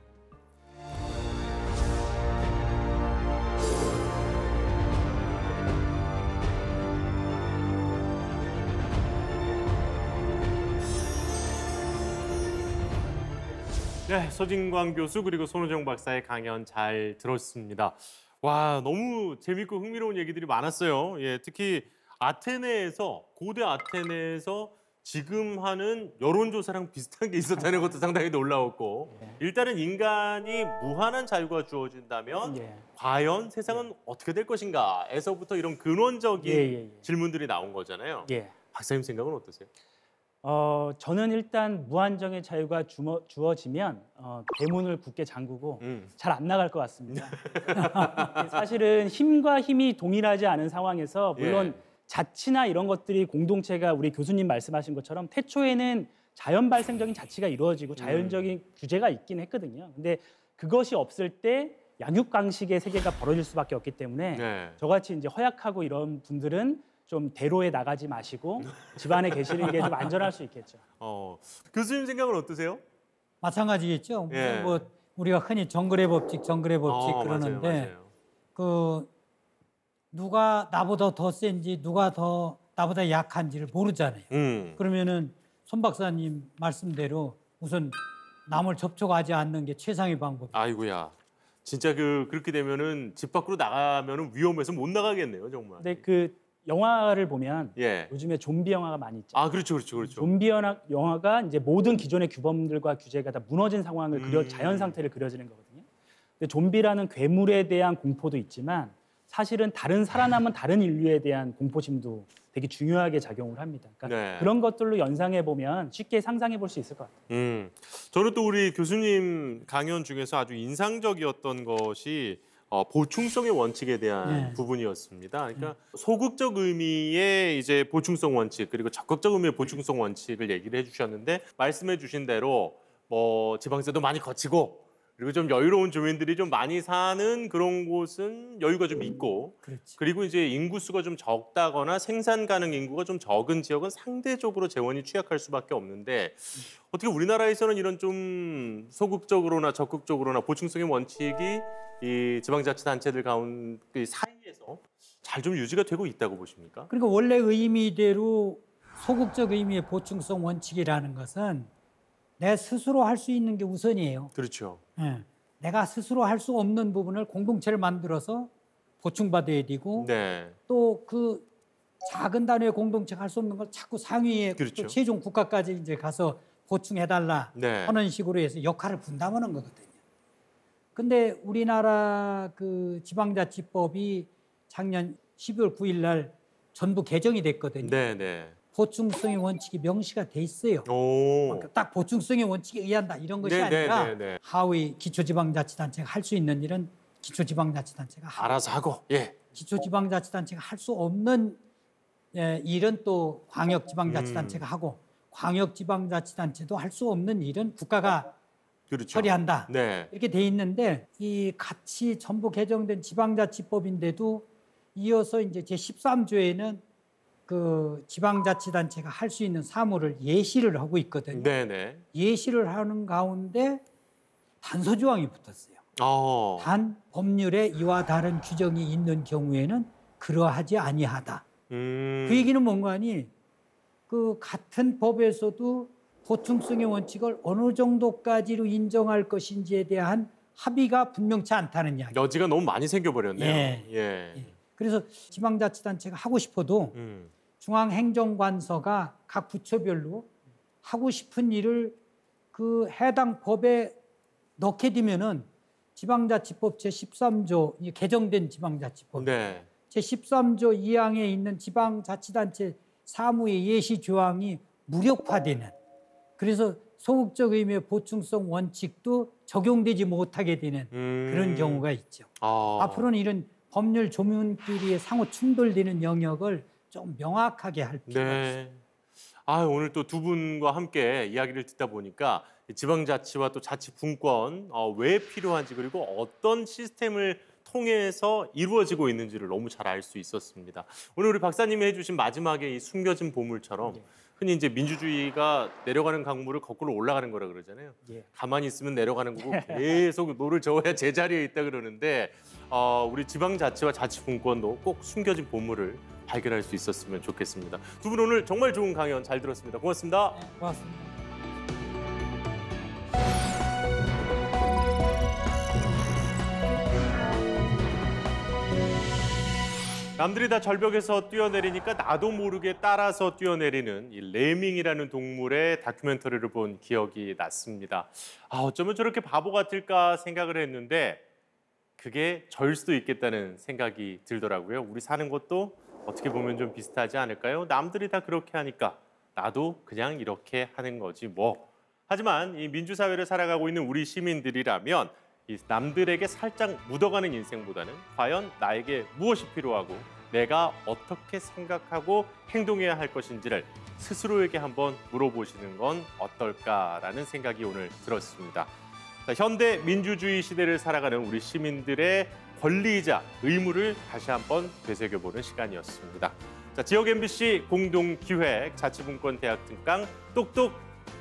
네, 서진광 교수 그리고 손호정 박사의 강연 잘 들었습니다. 와, 너무 재밌고 흥미로운 얘기들이 많았어요. 예, 특히 아테네에서 고대 아테네에서 지금 하는 여론조사랑 비슷한 게 있었다는 것도 상당히 놀라웠고 네. 일단은 인간이 무한한 자유가 주어진다면 예. 과연 세상은 어떻게 될 것인가에서부터 이런 근원적인 예, 예, 예. 질문들이 나온 거잖아요. 예. 박사님 생각은 어떠세요? 어, 저는 일단 무한정의 자유가 주어, 주어지면 어, 대문을 굳게 잠그고 음. 잘안 나갈 것 같습니다. <laughs> <laughs> 사실은 힘과 힘이 동일하지 않은 상황에서 물론 예. 자치나 이런 것들이 공동체가 우리 교수님 말씀하신 것처럼 태초에는 자연 발생적인 자치가 이루어지고 자연적인 규제가 있긴 했거든요. 근데 그것이 없을 때 양육강식의 세계가 벌어질 수밖에 없기 때문에 네. 저같이 이제 허약하고 이런 분들은 좀 대로에 나가지 마시고 집안에 계시는 게 좀 안전할 수 있겠죠. 어, 교수님 생각은 어떠세요? 마찬가지겠죠. 무슨 예. 뭐 우리가 흔히 정글의 법칙, 정글의 법칙 어, 그러는데 맞아요, 맞아요. 그 누가 나보다 더 센지 누가 더 나보다 약한지를 모르잖아요. 음. 그러면은 손 박사님 말씀대로 우선 남을 접촉하지 않는 게 최상의 방법. 아이고야. 진짜 그 그렇게 되면은 집 밖으로 나가면은 위험해서 못 나가겠네요, 정말. 근데 그 영화를 보면 예. 요즘에 좀비 영화가 많이 있죠. 아, 그렇죠, 그렇죠, 그렇죠. 좀비 영화, 영화가 이제 모든 기존의 규범들과 규제가 다 무너진 상황을 그려 음. 자연 상태를 그려지는 거거든요. 근데 좀비라는 괴물에 대한 공포도 있지만 사실은 다른 살아남은 다른 인류에 대한 공포심도 되게 중요하게 작용을 합니다. 그러니까 네. 그런 것들로 연상해 보면 쉽게 상상해 볼 수 있을 것 같아요. 음. 저는 또 우리 교수님 강연 중에서 아주 인상적이었던 것이 어, 보충성의 원칙에 대한 네. 부분이었습니다. 그러니까 소극적 의미의 이제 보충성 원칙 그리고 적극적 의미의 보충성 원칙을 얘기를 해주셨는데 말씀해주신 대로 뭐 지방세도 많이 거치고 그리고 좀 여유로운 주민들이 좀 많이 사는 그런 곳은 여유가 좀 있고 그렇지. 그리고 이제 인구수가 좀 적다거나 생산 가능 인구가 좀 적은 지역은 상대적으로 재원이 취약할 수밖에 없는데 어떻게 우리나라에서는 이런 좀 소극적으로나 적극적으로나 보충성의 원칙이 이 지방자치단체들 가운데 그 사이에서 잘 좀 유지가 되고 있다고 보십니까? 그러니까 원래 의미대로 소극적 의미의 보충성 원칙이라는 것은 내 스스로 할 수 있는 게 우선이에요. 그렇죠. 예. 내가 스스로 할 수 없는 부분을 공동체를 만들어서 보충받아야 되고 네. 또그 작은 단위의 공동체가 할 수 없는 걸 자꾸 상위의 그렇죠. 또 최종 국가까지 이제 가서 보충해달라 네. 하는 식으로 해서 역할을 분담하는 거거든요. 근데 우리나라 그 지방자치법이 작년 12월 9일 날 전부 개정이 됐거든요. 네, 네. 보충성의 원칙이 명시가 돼 있어요. 오. 그러니까 딱 보충성의 원칙에 의한다 이런 것이 네, 네, 아니라 네, 네. 하위 기초지방자치단체가 할 수 있는 일은 기초지방자치단체가 알아서 하고. 예. 기초지방자치단체가 할 수 없는 예, 일은 또 광역지방자치단체가 음. 하고 광역지방자치단체도 할 수 없는 일은 국가가 그렇죠. 처리한다. 네. 이렇게 돼 있는데 이 같이 전부 개정된 지방자치법인데도 이어서 이제 제 13조에는 그 지방자치단체가 할 수 있는 사무를 예시를 하고 있거든요. 네, 네. 예시를 하는 가운데 단서 조항이 붙었어요. 어. 단 법률에 이와 다른 규정이 있는 경우에는 그러하지 아니하다. 음. 그 얘기는 뭔가 하니 그 같은 법에서도 보충성의 원칙을 어느 정도까지로 인정할 것인지에 대한 합의가 분명치 않다는 이야기. 여지가 너무 많이 생겨버렸네요. 예. 예. 예. 그래서 지방자치단체가 하고 싶어도 음. 중앙행정관서가 각 부처별로 하고 싶은 일을 그 해당 법에 넣게 되면은 지방자치법 제 13조 이 개정된 지방자치법 네. 제 13조 2항에 있는 지방자치단체 사무의 예시 조항이 무력화되는 그래서 소극적 의미의 보충성 원칙도 적용되지 못하게 되는 음. 그런 경우가 있죠. 아. 앞으로는 이런 법률 조문끼리의 상호 충돌되는 영역을 좀 명확하게 할 필요가. 네. 아 오늘 또 두 분과 함께 이야기를 듣다 보니까 이 지방자치와 또 자치분권 어, 왜 필요한지 그리고 어떤 시스템을 통해서 이루어지고 있는지를 너무 잘 알 수 있었습니다. 오늘 우리 박사님이 해주신 마지막에 이 숨겨진 보물처럼 예. 흔히 이제 민주주의가 내려가는 강물을 거꾸로 올라가는 거라 그러잖아요. 예. 가만히 있으면 내려가는 거고 <laughs> 계속 노를 저어야 제자리에 있다 그러는데 어, 우리 지방자치와 자치분권도 꼭 숨겨진 보물을 발견할 수 있었으면 좋겠습니다. 두 분 오늘 정말 좋은 강연 잘 들었습니다. 고맙습니다. 네, 고맙습니다. 남들이 다 절벽에서 뛰어내리니까 나도 모르게 따라서 뛰어내리는 이 레밍이라는 동물의 다큐멘터리를 본 기억이 났습니다. 아, 어쩌면 저렇게 바보 같을까 생각을 했는데 그게 절 수도 있겠다는 생각이 들더라고요. 우리 사는 것도 어떻게 보면 좀 비슷하지 않을까요? 남들이 다 그렇게 하니까 나도 그냥 이렇게 하는 거지 뭐. 하지만 이 민주사회를 살아가고 있는 우리 시민들이라면 이 남들에게 살짝 묻어가는 인생보다는 과연 나에게 무엇이 필요하고 내가 어떻게 생각하고 행동해야 할 것인지를 스스로에게 한번 물어보시는 건 어떨까라는 생각이 오늘 들었습니다. 자, 현대 민주주의 시대를 살아가는 우리 시민들의 권리이자 의무를 다시 한번 되새겨보는 시간이었습니다. 자, 지역 MBC 공동 기획 자치분권 대학 등강 똑똑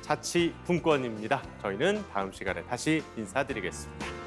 자치분권입니다. 저희는 다음 시간에 다시 인사드리겠습니다.